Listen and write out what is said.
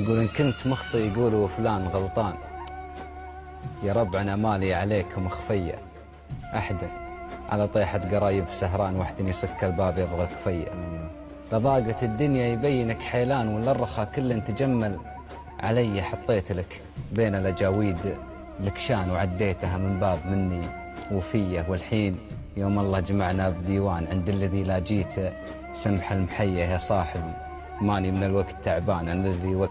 يقول إن كنت مخطئ يقولوا فلان غلطان. يا رب أنا مالي عليك مخفية أحدا على طيحة قرايب سهران وحد يسك الباب يبغى كفية. لضاقت الدنيا يبينك حيلان ولا الرخا كل تجمل علي حطيت لك بين الأجاويد لكشان وعديتها من باب مني وفية. والحين يوم الله جمعنا بديوان عند الذي لا جيت سمح المحية يا صاحبي ماني من الوقت تعبان عن الذي وقت